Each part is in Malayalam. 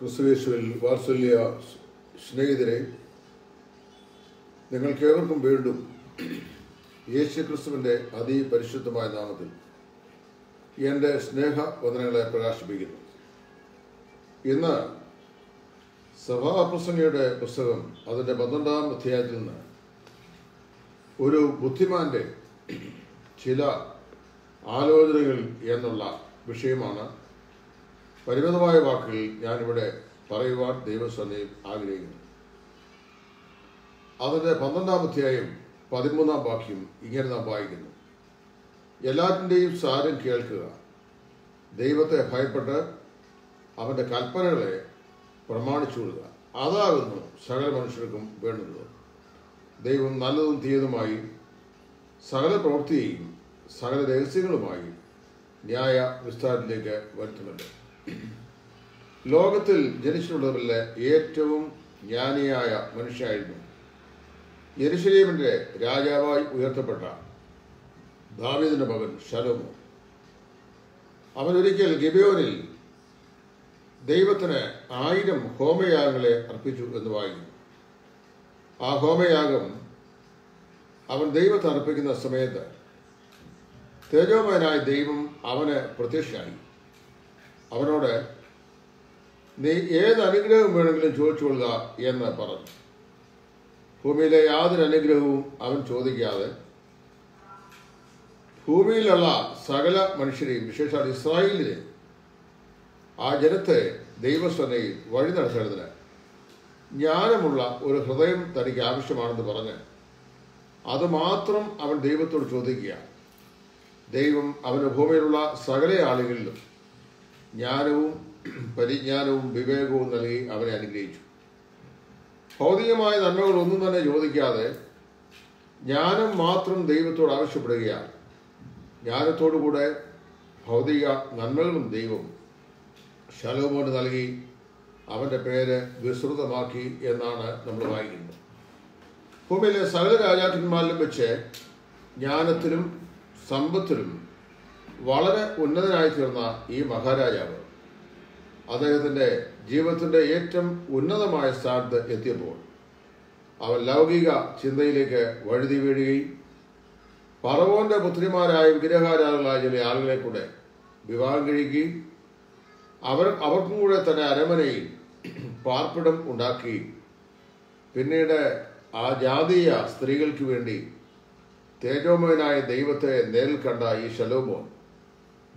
ക്രിസ്തുവേശുവിൽ വാത്സല്യ സ്നേഹിതരെ നിങ്ങൾക്കേവർക്കും വീണ്ടും യേശു ക്രിസ്തുവിന്റെ അതിപരിശുദ്ധമായ നാമത്തിൽ എന്റെ സ്നേഹ വന്ദനങ്ങളെ പ്രകാശിപ്പിക്കുന്നു. ഇന്ന് സഭാപ്രസംഗയുടെ പുസ്തകം അതിന്റെ പന്ത്രണ്ടാം അധ്യായത്തിൽ നിന്ന് ഒരു ബുദ്ധിമാന്റെ ചില ആലോചനകൾ എന്നുള്ള വിഷയമാണ് പരിമിതമായ വാക്കുകളിൽ ഞാനിവിടെ പറയുവാൻ ദൈവസന്നയിൽ ആഗ്രഹിക്കുന്നു. അതിന്റെ പന്ത്രണ്ടാം അധ്യായം പതിമൂന്നാം വാക്യം ഇങ്ങനെ നാം വായിക്കുന്നു. എല്ലാറ്റിന്റെയും സാരം കേൾക്കുക. ദൈവത്തെ ഭയപ്പെട്ട് അവന്റെ കൽപ്പനകളെ പ്രമാണിച്ചുകൊള്ളുക അതാകുന്നു സകല മനുഷ്യർക്കും വേണ്ടുന്നത്. ദൈവം നല്ലതും തീയതുമായി സകല പ്രവൃത്തിയെയും സകല രഹസ്യങ്ങളുമായി ന്യായ വിസ്താരത്തിലേക്ക് വരുത്തുന്നുണ്ട്. ലോകത്തിൽ ജനിച്ചിട്ടുള്ളവരിലെ ഏറ്റവും ജ്ഞാനിയായ മനുഷ്യനായിരുന്നു. യെരുശലേമിന്റെ രാജാവായി ഉയർത്തപ്പെട്ട ദാവീദിന്റെ മകൻ ശലോമു. അവൻ ഒരിക്കൽ ഗിബിയോനിൽ ദൈവത്തിന് ആയിരം ഹോമയാഗങ്ങളെ അർപ്പിച്ചു എന്ന് വായിക്കുന്നു. ആ ഹോമയാഗം അവൻ ദൈവത്തെ അർപ്പിക്കുന്ന സമയത്ത് തേജോമയനായ ദൈവം അവന് പ്രത്യക്ഷനായി അവനോട് നീ ഏത് അനുഗ്രഹം വേണമെങ്കിലും ചോദിച്ചുകൊള്ളുക എന്ന് പറഞ്ഞു. ഭൂമിയിലെ യാതൊരു അനുഗ്രഹവും അവൻ ചോദിക്കാതെ ഭൂമിയിലുള്ള സകല മനുഷ്യരെയും വിശേഷാൽ ഇസ്രായേലിനെ ആ ജനത്തെ ദൈവസ്വനയിൽ വഴി നടത്തേണ്ടതിന് ജ്ഞാനമുള്ള ഒരു ഹൃദയം തനിക്ക് ആവശ്യമാണെന്ന് പറഞ്ഞ് അതുമാത്രം അവൻ ദൈവത്തോട് ചോദിക്കുക. ദൈവം അവന് ഭൂമിയിലുള്ള സകല ആളുകളിലും ജ്ഞാനവും പരിജ്ഞാനവും വിവേകവും നൽകി അവനെ അനുഗ്രഹിച്ചു. ഭൗതികമായ നന്മകൾ ഒന്നും തന്നെ ചോദിക്കാതെ ജ്ഞാനം മാത്രം ദൈവത്തോട് ആവശ്യപ്പെടുകയാണ്. ജ്ഞാനത്തോടുകൂടെ ഭൗതിക നന്മകളും ദൈവം ശലോമോന് നൽകി അവന്റെ പേര് വിസ്തൃതമാക്കി എന്നാണ് നമ്മൾ വായിക്കുന്നത്. ഭൂമിയിലെ സകല രാജാക്കന്മാരിലും വെച്ച് ജ്ഞാനത്തിലും സമ്പത്തിലും വളരെ ഉന്നതനായി തീർന്ന ഈ മഹാരാജാവ് അദ്ദേഹത്തിന്റെ ജീവിതത്തിന്റെ ഏറ്റവും ഉന്നതമായ സ്ഥാനത്ത് എത്തിയപ്പോൾ അവൻ ലൗകിക ചിന്തയിലേക്ക് വഴുതി വീഴുകയും പറവോന്റെ പുത്രിമാരായ വിഗ്രഹാരാധകളായ ചില ആളുകളെ കൂടെ വിവാഹം കഴിക്കുകയും അവർ അവർക്കും കൂടെ തന്നെ അരമനയിൽ പാർപ്പിടം ഉണ്ടാക്കുകയും പിന്നീട് ആ ജാതീയ സ്ത്രീകൾക്ക് വേണ്ടി തേജോമയനായ ദൈവത്തെ നേരിൽ കണ്ട ഈ ശലോമോൻ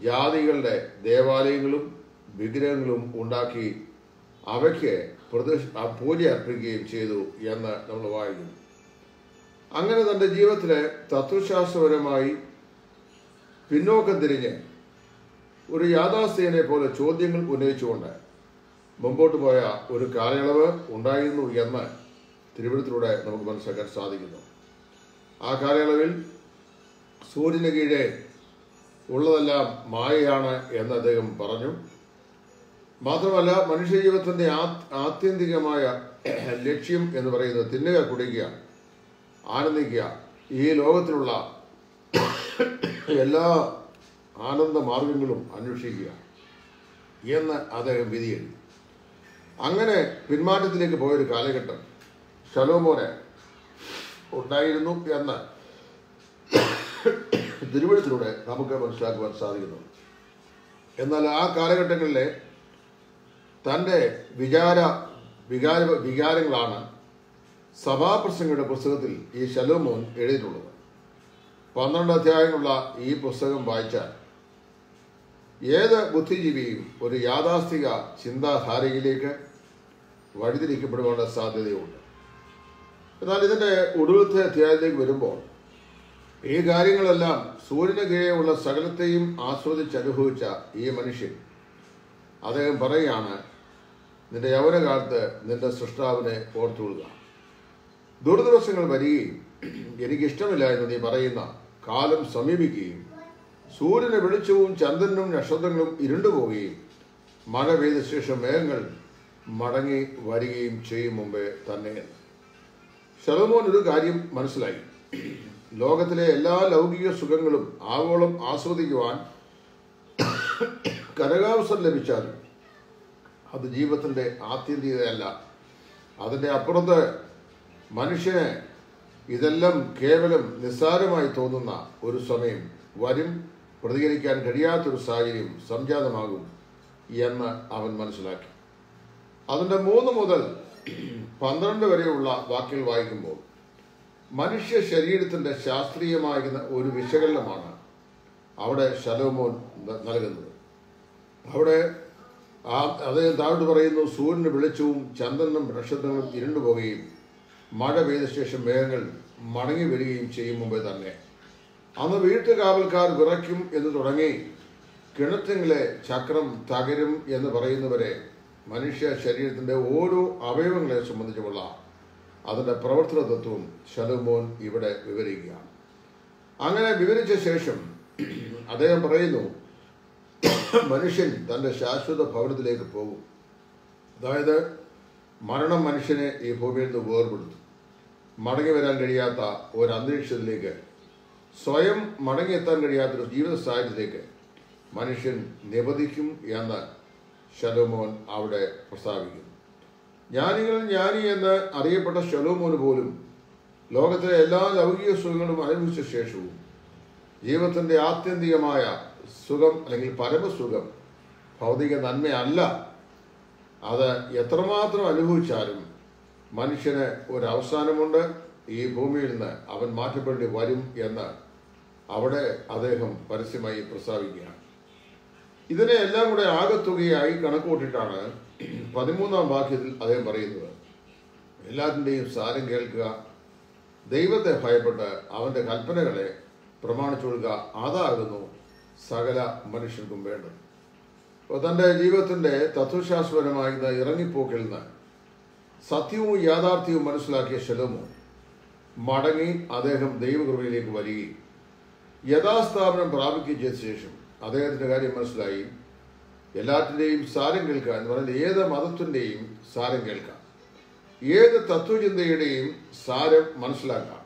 ജാതികളുടെ ദേവാലയങ്ങളും വിഗ്രഹങ്ങളും ഉണ്ടാക്കി അവയ്ക്ക് പ്രദർശ പൂജ അർപ്പിക്കുകയും ചെയ്തു എന്ന് നമ്മൾ വായിക്കുന്നു. അങ്ങനെ തന്റെ ജീവിതത്തിലെ തത്വശാസ്ത്രപരമായി പിന്നോക്കം തിരിഞ്ഞ് ഒരു യാഥാസ്ഥിതിനെ പോലെ ചോദ്യങ്ങൾ ഉന്നയിച്ചുകൊണ്ട് മുമ്പോട്ട് പോയ ഒരു കാലയളവ് ഉണ്ടായിരുന്നു എന്ന് തിരുവനന്തപുരത്തിലൂടെ നമുക്ക് മനസ്സിലാക്കാൻ സാധിക്കുന്നു. ആ കാലയളവിൽ സൂര്യന് കീഴെ ഉള്ളതെല്ലാം മായയാണ് എന്ന് അദ്ദേഹം പറഞ്ഞു. മാത്രമല്ല മനുഷ്യജീവിതത്തിന്റെ ആത്യന്തികമായ ലക്ഷ്യം എന്ന് പറയുന്നത് തിന്നുക കുടിക്കുക ആനന്ദിക്കുക. ഈ ലോകത്തിലുള്ള എല്ലാ ആനന്ദ മാർഗങ്ങളും അന്വേഷിക്കുക എന്ന് അദ്ദേഹം വിധിയെഴുതി അങ്ങനെ പിന്മാറ്റത്തിലേക്ക് പോയൊരു കാലഘട്ടം ശലോമോനെ ഉണ്ടായിരുന്നു എന്ന് തിരുവഴുത്തിലൂടെ നമുക്ക് മനസ്സിലാക്കുവാൻ സാധിക്കുന്നു. എന്നാൽ ആ കാലഘട്ടങ്ങളിലെ തന്റെ വിചാര വികാര വികാരങ്ങളാണ് സഭാപ്രസംഗയുടെ പുസ്തകത്തിൽ ഈ ശലോമോൻ എഴുതിയിട്ടുള്ളത്. പന്ത്രണ്ട് അധ്യായങ്ങളുള്ള ഈ പുസ്തകം വായിച്ചാൽ ഏത് ബുദ്ധിജീവിയും ഒരു യാഥാസ്ഥിക ചിന്താധാരയിലേക്ക് വഴിതിരിക്കപ്പെടുവാനുള്ള സാധ്യതയുണ്ട്. എന്നാൽ ഇതിന്റെ ഒടുവിലത്തെ അധ്യായത്തിലേക്ക് വരുമ്പോൾ ഈ കാര്യങ്ങളെല്ലാം സൂര്യന് കീഴെയുള്ള സകലത്തെയും ആസ്വദിച്ചനുഭവിച്ച ഈ മനുഷ്യൻ. അദ്ദേഹം പറയുകയാണ് നിന്റെ യൗവനകാലത്ത് നിന്റെ സൃഷ്ടാവിനെ ഓർത്തുകൊള്ളുക. ദുർദിവസങ്ങൾ വരികയും എനിക്കിഷ്ടമില്ല എന്ന് നീ പറയുന്ന കാലം സമീപിക്കുകയും സൂര്യന് വെളിച്ചവും ചന്ദ്രനും നക്ഷത്രങ്ങളും ഇരുണ്ടുപോവുകയും മഴ പെയ്ത ശേഷം മേഘങ്ങൾ മടങ്ങി വരികയും ചെയ്യും മുമ്പേ തന്നെ. ശലോമോൻ ഒരു കാര്യം മനസ്സിലായി. ലോകത്തിലെ എല്ലാ ലൗകിക സുഖങ്ങളും ആവോളം ആസ്വദിക്കുവാൻ കനകാവസരം ലഭിച്ചാൽ അത് ജീവിതത്തിന്റെ ആത്യന്തികതയല്ല. അതിന്റെ അപ്പുറത്ത് മനുഷ്യന് ഇതെല്ലാം കേവലം നിസ്സാരമായി തോന്നുന്ന ഒരു സമയം വരും പ്രതികരിക്കാൻ കഴിയാത്തൊരു സാഹചര്യം സംജാതമാകും എന്ന് അവൻ മനസ്സിലാക്കി. അതിന്റെ മൂന്ന് മുതൽ പന്ത്രണ്ട് വരെയുള്ള വാക്യങ്ങൾ വായിക്കുമ്പോൾ മനുഷ്യ ശരീരത്തിന്റെ ശാസ്ത്രീയമായിരുന്ന ഒരു വിശകലനമാണ് അവിടെ ശലോമോൻ നൽകുന്നത്. അവിടെ ആ അദ്ദേഹം താഴോട്ട് പറയുന്നു സൂര്യന് വെളിച്ചവും ചന്ദ്രനും നക്ഷത്രങ്ങളും ഇരുണ്ടു പോകുകയും മഴ പെയ്ത ശേഷം മേഘങ്ങൾ മടങ്ങി വരികയും ചെയ്യും മുമ്പേ തന്നെ. അന്ന് വീട്ടുകാവൽക്കാർ വിറയ്ക്കും എന്ന് തുടങ്ങി കിണറ്റങ്ങളെ ചക്രം തകരും എന്ന് പറയുന്നവരെ മനുഷ്യ ശരീരത്തിന്റെ ഓരോ അവയവങ്ങളെ സംബന്ധിച്ചുള്ള അതിന്റെ പ്രവർത്തന തത്വം ശലോമോൻ ഇവിടെ വിവരിക്കുകയാണ്. അങ്ങനെ വിവരിച്ച ശേഷം അദ്ദേഹം പറയുന്നു മനുഷ്യൻ തന്റെ ശാശ്വത ഭവനത്തിലേക്ക് പോകും. അതായത് മരണം മനുഷ്യനെ ഈ ഭൂമിയിൽ നിന്ന് വേർപെടുത്തും. മടങ്ങി വരാൻ കഴിയാത്ത ഒരു അന്തരീക്ഷത്തിലേക്ക് സ്വയം മടങ്ങിയെത്താൻ കഴിയാത്തൊരു ജീവിത സാഹചര്യത്തിലേക്ക് മനുഷ്യൻ നിബന്ധിക്കും എന്ന് ശലോമോൻ അവിടെ പ്രസ്താവിക്കുന്നു. ജ്ഞാനികൾ ജ്ഞാനി എന്ന് അറിയപ്പെട്ട ശലോമോന് പോലും ലോകത്തിലെ എല്ലാ ലൗകിക സുഖങ്ങളും അനുഭവിച്ച ശേഷവും ജീവിതത്തിന്റെ ആത്യന്തികമായ സുഖം അല്ലെങ്കിൽ പരമസുഖം ഭൗതിക നന്മയല്ല. അത് എത്രമാത്രം അനുഭവിച്ചാലും മനുഷ്യന് ഒരു അവസാനമുണ്ട് ഈ ഭൂമിയിൽ നിന്ന് അവൻ മാറ്റപ്പെടേണ്ടി വരും എന്ന് അവിടെ അദ്ദേഹം പരസ്യമായി പ്രസ്താവിക്കുകയാണ്. ഇതിനെ എല്ലാം കൂടെ ആകത്തുകയായി കണക്കുകൂട്ടിയിട്ടാണ് പതിമൂന്നാം വാക്യത്തിൽ അദ്ദേഹം പറയുന്നത് എല്ലാത്തിന്റെയും സാരം കേൾക്കുക ദൈവത്തെ ഭയപ്പെട്ട് അവന്റെ കൽപ്പനകളെ പ്രമാണിച്ചു കൊടുക്കുക അതാകുന്നു സകല മനുഷ്യർക്കും വേണ്ടത്. അപ്പോൾ തന്റെ ജീവിതത്തിന്റെ തത്വശാസ്ത്രപരമായിരുന്ന ഇറങ്ങിപ്പോക്കിൽ നിന്ന് സത്യവും യാഥാർത്ഥ്യവും മനസ്സിലാക്കിയ ശലമോ മടങ്ങി അദ്ദേഹം ദൈവകൃപയിലേക്ക് വരികയും യഥാസ്ഥാപനം പ്രാപിക്കുകയും ചെയ്ത ശേഷം അദ്ദേഹത്തിന്റെ കാര്യം മനസ്സിലായി. എല്ലാറ്റിന്റെയും സാരം കേൾക്കുക എന്ന് പറഞ്ഞാൽ ഏത് മതത്തിന്റെയും സാരം കേൾക്കാം. ഏത് തത്വചിന്തയുടെയും സാരം മനസ്സിലാക്കാം.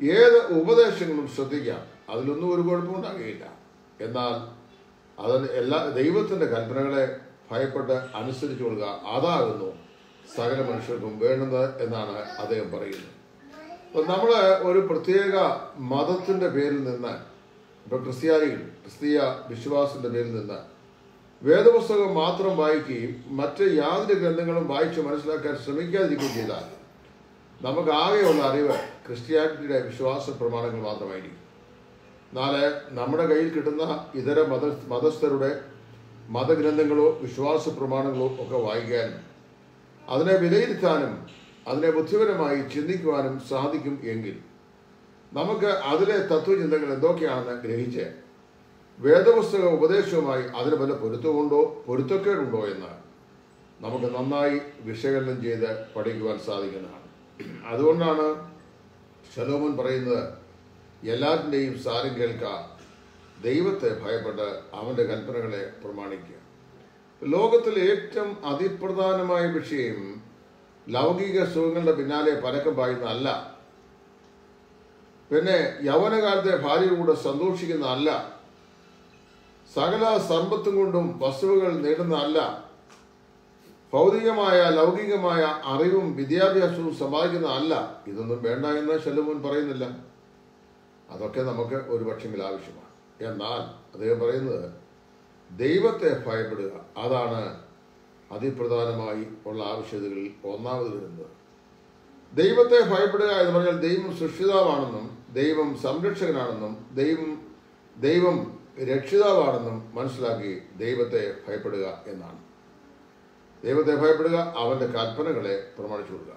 ഏത് ഉപദേശങ്ങളും ശ്രദ്ധിക്കാം. അതിലൊന്നും ഒരു കുഴപ്പമുണ്ടാകുകയില്ല എന്നാൽ അതിന് എല്ലാ ദൈവത്തിന്റെ കൽപ്പനകളെ ഭയപ്പെട്ട് അനുസരിച്ചു കൊള്ളുക അതാകുന്നു സകല മനുഷ്യർക്കും വേണ്ടുന്നത് എന്നാണ് അദ്ദേഹം പറയുന്നത്. അപ്പം നമ്മൾ ഒരു പ്രത്യേക മതത്തിന്റെ പേരിൽ നിന്ന് ഇപ്പം ക്രിസ്ത്യാനികൾ ക്രിസ്തീയ വിശ്വാസത്തിന്റെ പേരിൽ നിന്ന് വേദപുസ്തകം മാത്രം വായിക്കുകയും മറ്റ് യാതൊരു ഗ്രന്ഥങ്ങളും വായിച്ച് മനസ്സിലാക്കാൻ ശ്രമിക്കാതിരിക്കുകയും ചെയ്താൽ നമുക്ക് ആകെയുള്ള അറിവ് ക്രിസ്ത്യാനിറ്റിയുടെ വിശ്വാസ പ്രമാണങ്ങൾ മാത്രമായിരിക്കും. നാല് നമ്മുടെ കയ്യിൽ കിട്ടുന്ന ഇതര മത മതസ്ഥരുടെ മതഗ്രന്ഥങ്ങളോ വിശ്വാസ പ്രമാണങ്ങളോ ഒക്കെ വായിക്കാനും അതിനെ വിലയിരുത്താനും അതിനെ ബുദ്ധിപരമായി ചിന്തിക്കുവാനും സാധിക്കും എങ്കിൽ നമുക്ക് അതിലെ തത്വചിന്തകൾ എന്തൊക്കെയാണെന്ന് ഗ്രഹിച്ച് വേദപുസ്തക ഉപദേശവുമായി അതിന് വല്ല പൊരുത്തമുണ്ടോ പൊരുത്തക്കേടുണ്ടോ എന്ന് നമുക്ക് നന്നായി വിശകലനം ചെയ്ത് പഠിക്കുവാൻ സാധിക്കുന്നതാണ്. അതുകൊണ്ടാണ് ശലോമൻ പറയുന്നത് എല്ലാറ്റിന്റെയും സാരം കേൾക്ക. ദൈവത്തെ ഭയപ്പെട്ട് അവന്റെ കൽപ്പനകളെ പ്രമാണിക്കുക. ലോകത്തിൽ ഏറ്റവും അതിപ്രധാനമായ വിഷയം ലൗകിക സുഖങ്ങളുടെ പിന്നാലെ പരക്കം പായുന്നതല്ല. പിന്നെ യൗവനകാലത്തെ ഭാര്യയുടെ കൂടെ സന്തോഷിക്കുന്നതല്ല. സകല സമ്പത്തും കൊണ്ടും വസ്തുവകൾ നേടുന്നതല്ല ഭൗതികമായ ലൗകികമായ അറിവും വിദ്യാഭ്യാസവും സമ്പാദിക്കുന്നതല്ല ഇതൊന്നും വേണ്ട എന്ന് ശലുമോൻ പറയുന്നില്ല. അതൊക്കെ നമുക്ക് ഒരു പക്ഷെങ്കിൽ ആവശ്യമാണ്. എന്നാൽ അദ്ദേഹം പറയുന്നത് ദൈവത്തെ ഭയപ്പെടുക. അതാണ് അതിപ്രധാനമായി ഉള്ള ആവശ്യതകളിൽ ഒന്നാമത് വരുന്നത്. ദൈവത്തെ ഭയപ്പെടുക എന്ന് പറഞ്ഞാൽ ദൈവം സൃഷ്ടിതാവാണെന്നും ദൈവം സംരക്ഷകനാണെന്നും ദൈവം ദൈവം രക്ഷിതാവാണെന്നും മനസ്സിലാക്കി ദൈവത്തെ ഭയപ്പെടുക എന്നാണ്. ദൈവത്തെ ഭയപ്പെടുക അവന്റെ കൽപ്പനകളെ പ്രമാണിച്ചു കൊടുക്കുക.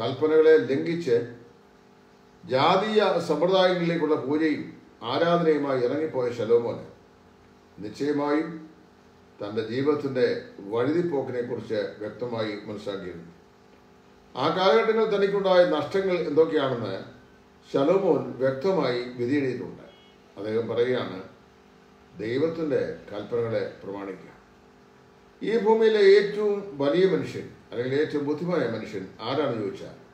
കൽപ്പനകളെ ലംഘിച്ച് ജാതീയ സമ്പ്രദായങ്ങളിലേക്കുള്ള പൂജയും ആരാധനയുമായി ഇറങ്ങിപ്പോയ ശലോമോന് നിശ്ചയമായും തന്റെ ജീവിതത്തിന്റെ വഴുതിപ്പോക്കിനെ കുറിച്ച് വ്യക്തമായി മനസ്സിലാക്കിയിരുന്നു. ആ കാലഘട്ടങ്ങളിൽ തനിക്കുണ്ടായ നഷ്ടങ്ങൾ എന്തൊക്കെയാണെന്ന് ശലോമോൻ വ്യക്തമായി വിധിയെഴുതിയിട്ടുണ്ട്. അദ്ദേഹം പറയുകയാണ് ദൈവത്തിന്റെ കൽപ്പനകളെ പ്രമാണിക്കുക. ഈ ഭൂമിയിലെ ഏറ്റവും വലിയ മനുഷ്യൻ അല്ലെങ്കിൽ ഏറ്റവും ബുദ്ധിമായ മനുഷ്യൻ ആരാണ് ചോദിച്ചാൽ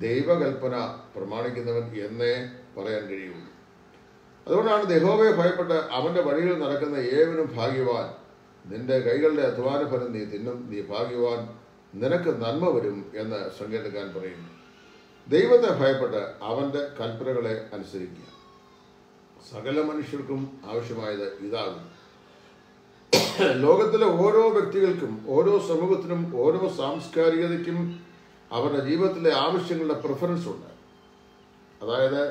ദൈവകൽപ്പന പ്രമാണിക്കുന്നവൻ എന്നേ പറയാൻ കഴിയുള്ളൂ. അതുകൊണ്ടാണ് ദഹോവയെ ഭയപ്പെട്ട് അവന്റെ വഴിയിൽ നടക്കുന്ന ഏവനും ഭാഗ്യവാൻ. നിന്റെ കൈകളുടെ അധ്വാനഫലം നീ തിന്നും നീ ഭാഗ്യവാൻ നിനക്ക് നന്മ വരും എന്ന് സങ്കേതക്കാൻ പറയുന്നു. ദൈവത്തെ ഭയപ്പെട്ട് അവന്റെ കൽപ്പനകളെ അനുസരിക്കുക. സകല മനുഷ്യർക്കും ആവശ്യമായത് ഇതാണ്. ലോകത്തിലെ ഓരോ വ്യക്തികൾക്കും ഓരോ സമൂഹത്തിനും ഓരോ സാംസ്കാരികതയ്ക്കും അവരുടെ ജീവിതത്തിലെ ആവശ്യങ്ങളുടെ പ്രിഫറൻസ് ഉണ്ട്. അതായത്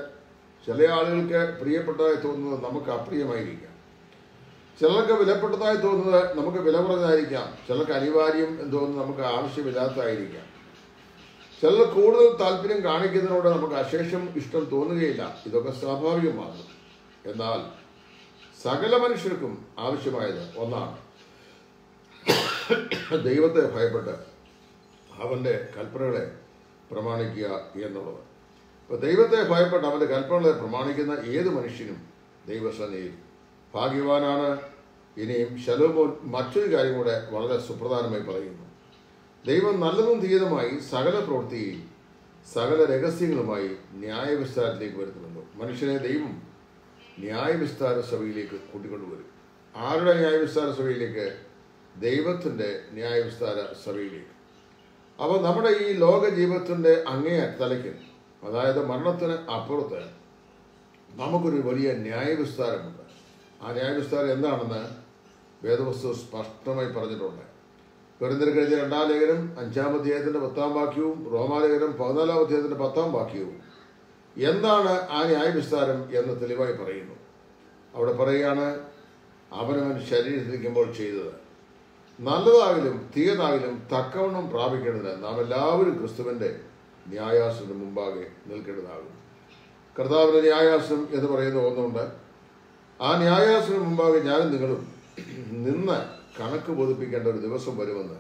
ചില ആളുകൾക്ക് പ്രിയപ്പെട്ടതായി തോന്നുന്നത് നമുക്ക് അപ്രിയമായിരിക്കാം. ചിലർക്ക് വിലപ്പെട്ടതായി തോന്നുന്നത് നമുക്ക് വില കുറഞ്ഞതായിരിക്കാം ചിലർക്ക് അനിവാര്യം എന്ന് തോന്നുന്നത് നമുക്ക് ആവശ്യമില്ലാത്തതായിരിക്കാം. ചിലർ കൂടുതൽ താല്പര്യം കാണിക്കുന്നതിനോട് നമുക്ക് അശേഷം ഇഷ്ടം തോന്നുകയില്ല. ഇതൊക്കെ സ്വാഭാവികമാണ് എന്നാൽ സകല മനുഷ്യർക്കും ആവശ്യമായത് ഒന്നാണ്. ദൈവത്തെ ഭയപ്പെട്ട് അവന്റെ കൽപ്പനകളെ പ്രമാണിക്കുക എന്നുള്ളത്. അപ്പോൾ ദൈവത്തെ ഭയപ്പെട്ട് അവന്റെ കൽപ്പനകളെ പ്രമാണിക്കുന്ന ഏത് മനുഷ്യനും ദൈവസനയിൽ ഭാഗ്യവാനാണ്. ഇനിയും ശലോമോൻ മറ്റൊരു കാര്യം കൂടെ വളരെ സുപ്രധാനമായി പറയുന്നു. ദൈവം നല്ലതും തീയതുമായി സകല പ്രവൃത്തിയിൽ സകല രഹസ്യങ്ങളുമായി ന്യായവിസ്താരത്തിലേക്ക് വരുത്തുന്നുണ്ട്. മനുഷ്യനെ ദൈവം ന്യായവിസ്താര സഭയിലേക്ക് കൂട്ടിക്കൊണ്ടുവരും. ആരുടെ ന്യായവിസ്താര സഭയിലേക്ക് ദൈവത്തിന്റെ ന്യായവിസ്താര സഭയിലേക്ക് അപ്പോൾ നമ്മുടെ ഈ ലോക ജീവിതത്തിന്റെ അങ്ങേ തലയ്ക്ക് അതായത് മരണത്തിന് അപ്പുറത്ത് നമുക്കൊരു വലിയ ന്യായവിസ്താരമുണ്ട്. ആ ന്യായവിസ്താരം എന്താണെന്ന് വേദവസ്തു സ്പഷ്ടമായി പറഞ്ഞിട്ടുണ്ട്. പെരുന്നിരക്ക് എഴുതിയ രണ്ടാം ലേഖനം അഞ്ചാം അധ്യായത്തിന്റെ പത്താം വാക്യവും റോമാലേഖനം പതിനാലാം അധ്യായത്തിന്റെ പത്താം വാക്യവും എന്താണ് ആ ന്യായവിസ്താരം എന്ന് തെളിവായി പറയുന്നു. അവിടെ പറയുകയാണ് അവനവൻ ശരീരത്തിരിക്കുമ്പോൾ ചെയ്തത്. നല്ലതാകിലും തീയതാകിലും തക്കവണ്ണം പ്രാപിക്കേണ്ടതിന് നാം എല്ലാവരും ക്രിസ്തുവിന്റെ ന്യായാസനത്തിന് മുമ്പാകെ നിൽക്കേണ്ടതാകും കർത്താവിന്റെ ന്യായാസനം എന്ന് പറയുന്ന ഒന്നുണ്ട്. ആ ന്യായാസനം മുമ്പാകെ ഞാനും നിങ്ങളും നിന്ന് കണക്ക് ബോധിപ്പിക്കേണ്ട ഒരു ദിവസം വരുമെന്ന്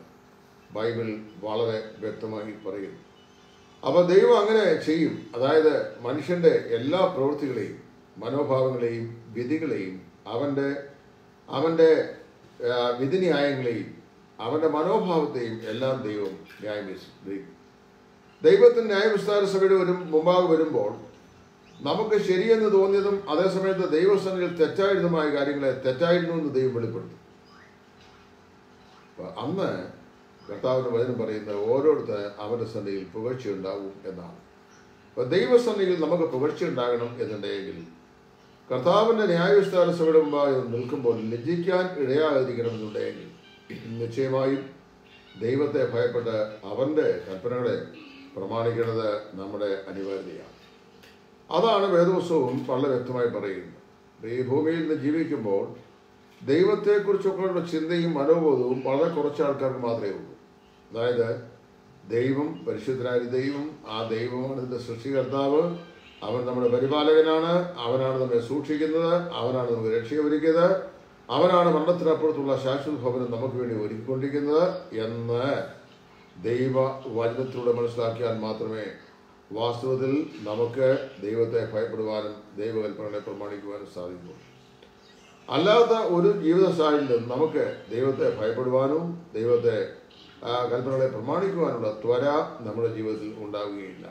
ബൈബിൾ വളരെ വ്യക്തമായി പറയുന്നു. അപ്പൊ ദൈവം അങ്ങനെ ചെയ്യും. അതായത് മനുഷ്യന്റെ എല്ലാ പ്രവൃത്തികളെയും മനോഭാവങ്ങളെയും വിധികളെയും അവന്റെ അവന്റെ വിധി വിധിന്യായങ്ങളെയും അവന്റെ മനോഭാവത്തെയും എല്ലാം ദൈവം ന്യായം ദൈവത്തിന് ന്യായവിസ്താര സഭയുടെ ഒരു മുമ്പാകെ വരുമ്പോൾ നമുക്ക് ശരിയെന്ന് തോന്നിയതും അതേസമയത്ത് ദൈവസ്ഥാനിൽ തെറ്റായിരുന്നതുമായ കാര്യങ്ങളെ തെറ്റായിരുന്നു എന്ന് ദൈവം വെളിപ്പെടുത്തും. അന്ന് കർത്താവിന്റെ വചനം പറയുന്നത് ഓരോരുത്തർ അവരുടെ സന്നിധിയിൽ പുകഴ്ചയുണ്ടാവും എന്നാണ്. അപ്പോൾ ദൈവസന്നിധിയിൽ നമുക്ക് പുകഴ്ചയുണ്ടാകണം എന്നുണ്ടെങ്കിൽ കർത്താവിന്റെ ന്യായവിസ്താര സഭയുടെ മുമ്പായി നിൽക്കുമ്പോൾ ലജ്ജിക്കാൻ ഇടയാകാതിരിക്കണമെന്നുണ്ടെങ്കിൽ നിശ്ചയമായും ദൈവത്തെ ഭയപ്പെട്ട് അവന്റെ കൽപ്പനകളെ പ്രമാണിക്കുന്നത് നമ്മുടെ അനിവാര്യതയാണ്. അതാണ് വേദോത്സവവും വളരെ വ്യക്തമായി പറയുന്നത്. ഈ ഭൂമിയിൽ നിന്ന് ജീവിക്കുമ്പോൾ ദൈവത്തെക്കുറിച്ചൊക്കെയുള്ള ചിന്തയും മനോബോധവും വളരെ കുറച്ച് ആൾക്കാർക്ക് മാത്രമേ ഉള്ളൂ. അതായത് ദൈവം പരിശുദ്ധനായ ദൈവം ആ ദൈവമാണ് ഇതിന്റെ സൃഷ്ടികർത്താവ്. അവൻ നമ്മുടെ പരിപാലകനാണ്. അവനാണ് നമ്മെ സൂക്ഷിക്കുന്നത്. അവനാണ് നമുക്ക് രക്ഷ ഒരുക്കിയത്. അവനാണ് മരണത്തിനപ്പുറത്തുള്ള ശാശ്വത ഭവനം നമുക്ക് വേണ്ടി ഒരുക്കിക്കൊണ്ടിരിക്കുന്നത് എന്ന് ദൈവ വചനത്തിലൂടെ മനസ്സിലാക്കിയാൽ മാത്രമേ വാസ്തവത്തിൽ നമുക്ക് ദൈവത്തെ ഭയപ്പെടുവാനും ദൈവകൽപ്പനകളെ പ്രമാണിക്കുവാനും സാധിക്കൂ. അല്ലാത്ത ഒരു ജീവിത സാഹചര്യം നമുക്ക് ദൈവത്തെ ഭയപ്പെടുവാനും ദൈവത്തെ ആ, കൽപ്പനകളെ പ്രമാണിക്കുവാനുള്ള ത്വര നമ്മുടെ ജീവിതത്തിൽ ഉണ്ടാവുകയില്ല.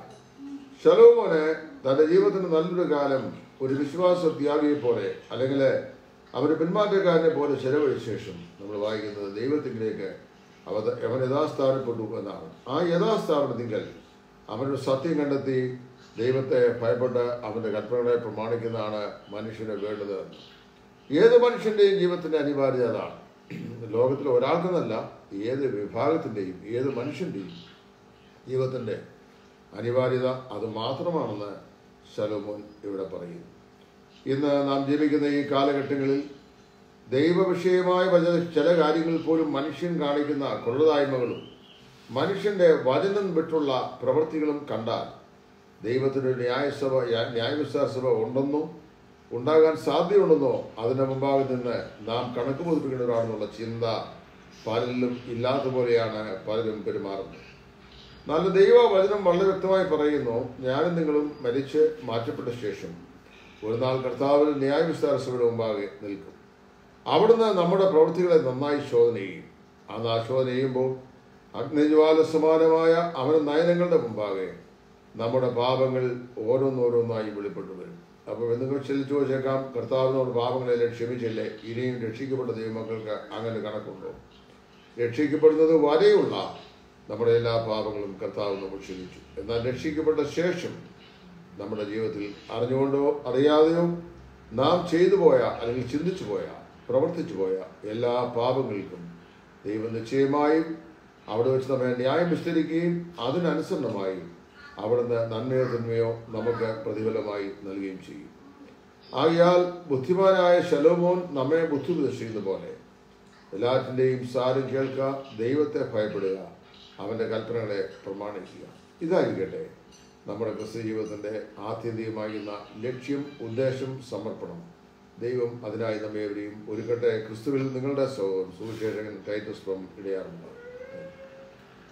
ശലോമോനെ തന്റെ ജീവിതത്തിന് നല്ലൊരു കാലം ഒരു വിശ്വാസ ത്യാഗിയെ പോലെ അല്ലെങ്കിൽ അവർ പിന്മാറ്റക്കാരനെ പോലെ ചെലവഴിച്ച ശേഷം നമ്മൾ വായിക്കുന്നത് ദൈവത്തിലേക്ക് അവ അവൻ യഥാസ്ഥാനപ്പെട്ടു എന്നാണ്. ആ യഥാസ്ഥാപനത്തിങ്കൽ അവരുടെ സത്യം കണ്ടെത്തി ദൈവത്തെ ഭയപ്പെട്ട് അവന്റെ കൽപ്പനകളെ പ്രമാണിക്കുന്നതാണ് മനുഷ്യന് വേണ്ടത് ഏത് മനുഷ്യന്റെയും ജീവിതത്തിന്റെ അനിവാര്യത അതാണ്. ലോകത്തിൽ ഒരാൾക്കെന്നല്ല ഏത് വിഭാഗത്തിന്റെയും ഏത് മനുഷ്യന്റെയും ജീവിതത്തിന്റെ അനിവാര്യത അത് മാത്രമാണെന്ന് ശലോമോൻ ഇവിടെ പറയുന്നു. ഇന്ന് നാം ജീവിക്കുന്ന ഈ കാലഘട്ടങ്ങളിൽ ദൈവവിഷയമായ വചന ചില കാര്യങ്ങൾ പോലും മനുഷ്യൻ കാണിക്കുന്ന കൊള്ളതായ്മകളും മനുഷ്യന്റെ വചനം വിട്ടുള്ള പ്രവൃത്തികളും കണ്ടാൽ ദൈവത്തിനൊരു ന്യായസഭ ന്യായവിശ്വാസഭ സഭ ഉണ്ടെന്നോ ഉണ്ടാകാൻ സാധ്യതയുണ്ടെന്നോ അതിന്റെ മുമ്പാകെ നിന്ന് നാം കണക്ക് ബോധിപ്പിക്കുന്നവരാണെന്നുള്ള ചിന്ത പലരിലും ഇല്ലാത്ത പോലെയാണ് പലരും പെരുമാറുന്നത്. നല്ല ദൈവ വചനം വളരെ വ്യക്തമായി പറയുന്നു ഞാനും നിങ്ങളും മരിച്ച് മാറ്റപ്പെട്ട ശേഷം ഒരു നാൾ കർത്താവിൽ ന്യായവിസ്താര സഭയുടെ മുമ്പാകെ നിൽക്കും. അവിടുന്ന് നമ്മുടെ പ്രവൃത്തികളെ നന്നായി ശോധന ചെയ്യും. അന്ന് ആ ശോധന ചെയ്യുമ്പോൾ അഗ്നിജ്വാല സമാനമായ അവന് നയനങ്ങളുടെ മുമ്പാകെ നമ്മുടെ പാപങ്ങൾ ഓരോന്നോരോന്നായി വെളിപ്പെട്ടു വരും. അപ്പോൾ നിങ്ങൾ ചിന്തിച്ചു ചോദിച്ചേക്കാം കർത്താവിനോട് പാപങ്ങളെല്ലാം ക്ഷമിച്ചില്ലേ? ഇനിയും രക്ഷിക്കപ്പെട്ട ദൈവമക്കൾക്ക് അങ്ങനെ കണക്കുണ്ടോ? രക്ഷിക്കപ്പെടുന്നത് വരെയുള്ള നമ്മുടെ എല്ലാ പാപങ്ങളും കർത്താവ് നമ്മൾ ക്ഷമിച്ചു. എന്നാൽ രക്ഷിക്കപ്പെട്ട ശേഷം നമ്മുടെ ജീവിതത്തിൽ അറിഞ്ഞുകൊണ്ടോ അറിയാതെയോ നാം ചെയ്തു പോയ അല്ലെങ്കിൽ ചിന്തിച്ചു പോയ പ്രവർത്തിച്ചു പോയ എല്ലാ പാപങ്ങൾക്കും ദൈവം നിശ്ചയമായും അവിടെ വെച്ച് നമ്മെ ന്യായം വിസ്തരിക്കുകയും അതിനനുസരണമായി അവിടുന്ന് നന്മയോ തിന്മയോ നമുക്ക് പ്രതിഫലമായി നൽകുകയും ചെയ്യും. ആകയാൽ ബുദ്ധിമാനായ ശലോമോൻ നമ്മെ ബുദ്ധി പ്രദർശിക്കുന്ന പോലെ എല്ലാറ്റിന്റെയും സാരം കേൾക്കുക ദൈവത്തെ ഭയപ്പെടുക അവന്റെ കൽപ്പനകളെ പ്രമാണിക്കുക. ഇതായിരിക്കട്ടെ നമ്മുടെ ക്രിസ്ത്യ ജീവിതത്തിന്റെ ആത്യന്തികമാകുന്ന ലക്ഷ്യം ഉദ്ദേശം സമർപ്പണം. ദൈവം അതിനായി നമ്മേവരെയും ഒരുക്കട്ടെ. ക്രിസ്തുവിൽ നിങ്ങളുടെ സുവിശേഷകൻ കൈതസ്വം ഇടയാറുണ്ട്.